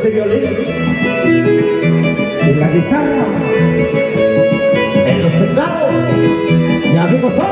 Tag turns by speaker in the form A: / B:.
A: ese violín, en la guitarra, en los teclados, y abrimos todo.